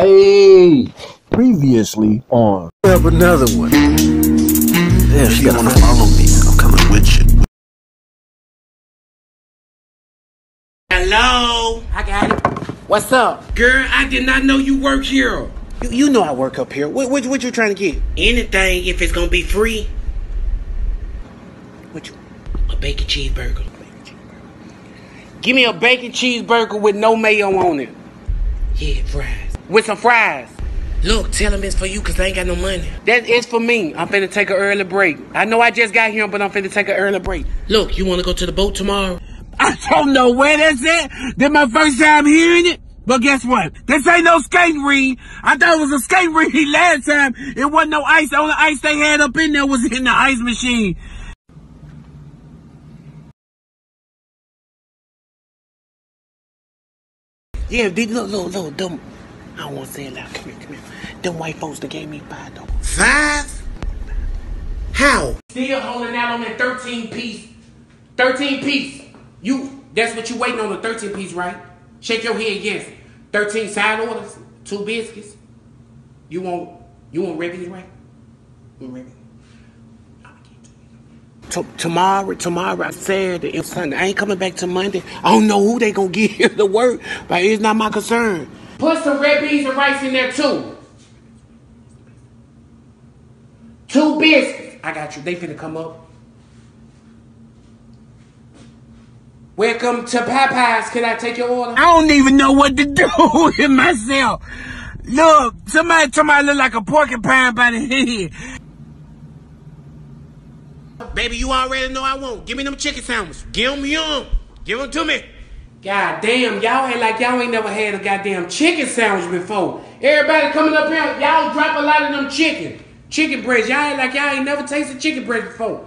Hey, previously on. Up another one. Yeah, if you wanna follow me, I'm coming with you. Hello? I got it. What's up? Girl, I did not know you work here. You, you know I work up here. What, what, what you trying to get? Anything if it's gonna be free. What you? A bacon cheeseburger. Give me a bacon cheeseburger with no mayo on it. Yeah, fries. With some fries. Look, tell him it's for you because I ain't got no money. That is for me. I'm finna take an early break. I know I just got here, but I'm finna take an early break. Look, you wanna go to the boat tomorrow? I don't know where that's at. This my first time hearing it. But guess what? This ain't no skate ring. I thought it was a skate ring last time. It wasn't no ice. The only ice they had up in there was in the ice machine. Yeah, these look, look, look, them. I don't want to say it loud. Come here, come here. Them white folks that gave me five dollars. Five? How? Still holding out on that 13 piece. 13 piece. You, that's what you waiting on the 13 piece, right? Shake your head, yes. 13 side orders, two biscuits. You want, you want regular, right? You want regular? T- tomorrow, tomorrow, Saturday, and Sunday. I ain't coming back to Monday. I don't know who they gonna get here to work, but it's not my concern. Put some red beans and rice in there too. Two biscuits. I got you. They finna come up. Welcome to Popeyes. Can I take your order? I don't even know what to do with myself. Look, somebody, somebody look like a porcupine by the head. Baby, you already know I won't. Give me them chicken sandwiches. Give them young. Give them to me. God damn, y'all ain't like y'all ain't never had a goddamn chicken sandwich before. Everybody coming up here, y'all drop a lot of them chicken. Chicken breads. Y'all ain't like y'all ain't never tasted chicken bread before.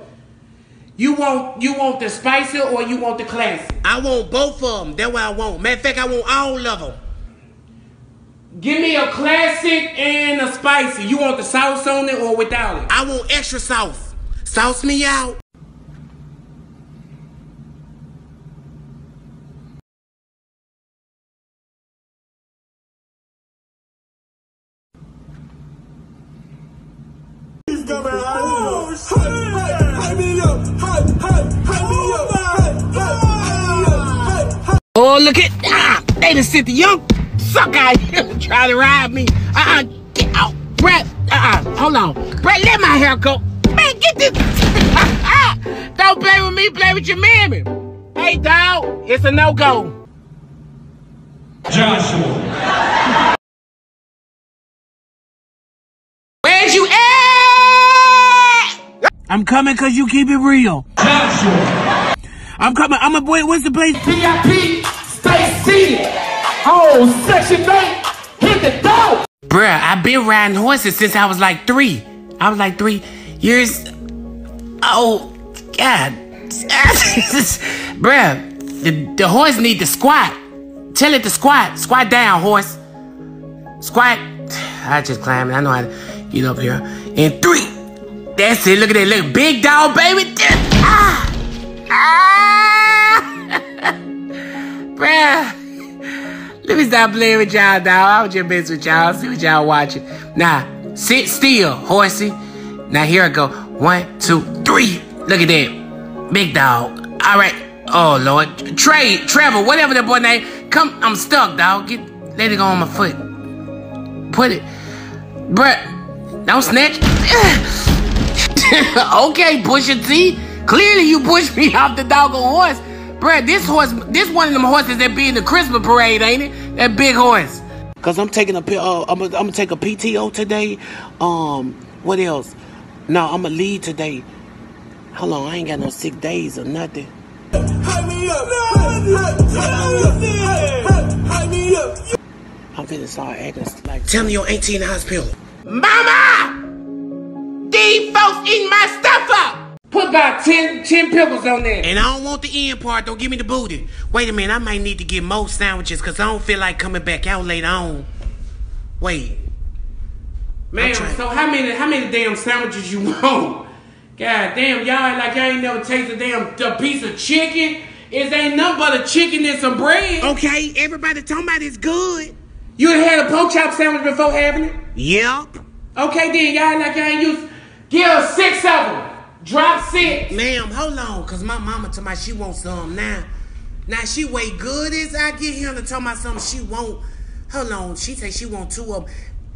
You want you want the spicy or you want the classic? I want both of them. That's what I want. Matter of fact, I want all of them. Give me a classic and a spicy. You want the sauce on it or without it? I want extra sauce. Sauce me out. Oh, look at ah, they done sent the young sucker out here to try to ride me. Uh-uh, get out. Brett, uh-uh, hold on. Brett, let my hair go. Man, get this. Don't play with me, play with your mammy. Hey, dog, it's a no-go. Joshua. I'm coming cause you keep it real. Joshua. I'm coming. I'm a wait. What's the place? VIP, stay seated. Oh, section 8, hit the door. Bruh, I've been riding horses since I was like three. I was like three years. Oh, God. Bruh, the, the horse need to squat. Tell it to squat. Squat down, horse. Squat. I just climbed. I know how to get up here. In three. That's it. Look at that. Look, big dog, baby. Ah! Ah! Bruh. Let me stop playing with y'all, dog. I was just messing with y'all. See what y'all watching. Now, sit still, horsey. Now here I go. One, two, three. Look at that. Big dog. All right. Oh Lord. Trey, Trevor, whatever that boy name. Come, I'm stuck, dog. Get let it go on my foot. Put it. Bruh, don't snatch. okay, Pusha T. Clearly you pushed me off the doggone horse. Bruh, this horse, this one of them horses that be in the Christmas parade, ain't it? That big horse. Cause I'm taking a, P- uh, I'm gonna I'm take a PTO today. Um, what else? No, I'm gonna lead today. Hold on, I ain't got no sick days or nothing. I'm finna start acting like. Tell me your auntie in the hospital. Mama! About 10, 10 pickles on there. And I don't want the end part. Don't give me the booty. Wait a minute. I might need to get more sandwiches because I don't feel like coming back out later on. Wait. Man, so how many how many damn sandwiches you want? God damn, y'all like y'all ain't never tasted a damn a piece of chicken. It ain't nothing but a chicken and some bread. Okay, everybody talking about it's good. You had a pork chop sandwich before having it? Yep. Okay then, y'all like y'all ain't used. Give us six of them. Drop six. Ma'am, hold on, cause my mama told me she wants some now. Now she way good as I get here to tell my something she won't. Hold on, she say she want two of them.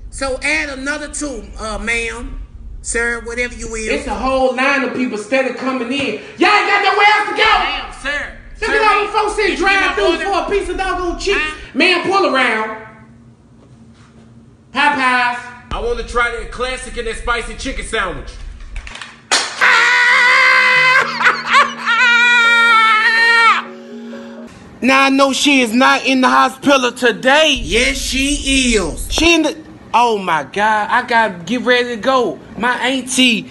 So add another two, uh, ma'am, sir, whatever you will. It's a whole line of people steady coming in. Y'all ain't got nowhere else to go. Ma'am, sir. Look sir, at all ma'am. them folks sitting Did drive through for a piece of doggone cheese. Huh? Man, pull around. Popeyes. I want to try that classic and that spicy chicken sandwich. Now I know she is not in the hospital today. Yes, she is. She in the. Oh my God! I gotta get ready to go. My auntie,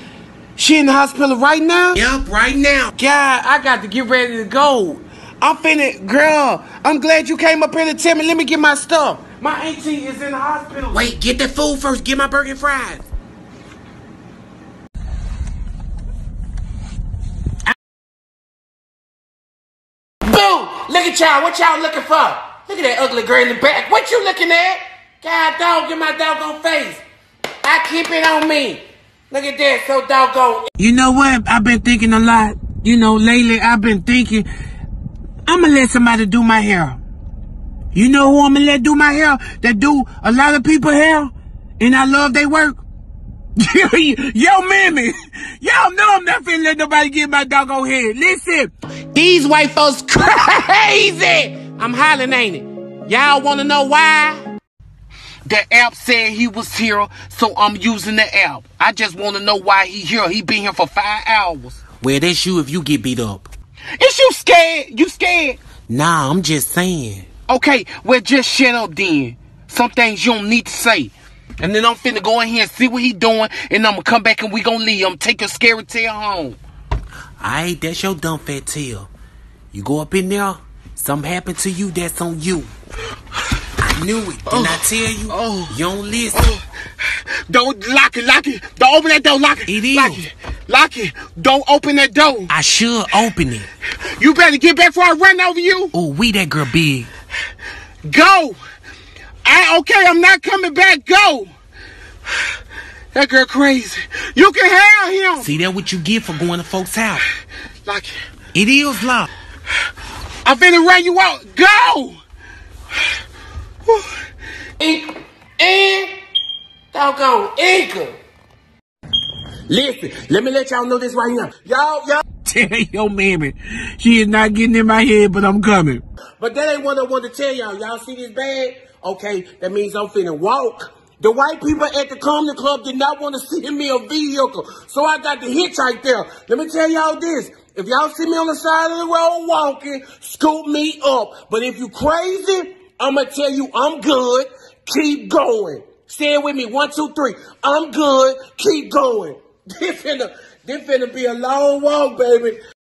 she in the hospital right now. Yep, right now. God, I got to get ready to go. I'm finna, girl. I'm glad you came up here to tell me. Let me get my stuff. My auntie is in the hospital. Wait, get the food first. Get my burger and fries. Boo! Look What y'all looking for? Look at that ugly girl in the back. What you looking at? God dog, get my doggone face. I keep it on me. Look at that, so doggone. You know what? I've been thinking a lot. You know, lately I've been thinking I'm gonna let somebody do my hair. You know who I'm gonna let do my hair? That do a lot of people hair, and I love they work. Yo, Mammy, y'all know I'm not finna let nobody get my doggone head. Listen, These white folks crazy. I'm hollering, ain't it? Y'all wanna know why? The app said he was here, so I'm using the app. I just wanna know why he here. He been here for five hours. Well, that's you if you get beat up. Is you scared? You scared? Nah, I'm just saying. Okay, well just shut up then. Some things you don't need to say. And then I'm finna go in here and see what he doing, and I'm gonna come back and we gonna leave. I'm take your scary tail home. Alright, that's your dumb fat tail. You go up in there, something happened to you, that's on you. I knew it. Didn't I oh. tell you? Oh. You don't listen. Oh. Don't lock it, lock it. Don't open that door, lock it. It is. Lock it. Lock it. Don't open that door. I should open it. You better get back before I run over you. Oh, we that girl big. Go. I okay, I'm not coming back. Go. That girl crazy. You can have him. See that what you get for going to folks' house. Lock it. It is locked. I'm finna run you out. Go. Ink and doggone Inca. Listen, let me let y'all know this right here. Y'all, y'all. tell your mammy, she is not getting in my head, but I'm coming. But that ain't what I want to tell y'all. Y'all see this bag? Okay, that means I'm finna walk. The white people at the comedy club did not want to send me a vehicle, so I got the hitch right there. Let me tell y'all this. If y'all see me on the side of the road walking, scoop me up. But if you crazy, I'ma tell you I'm good. Keep going. Stand with me. One, two, three. I'm good. Keep going. This finna, this finna be a long walk, baby.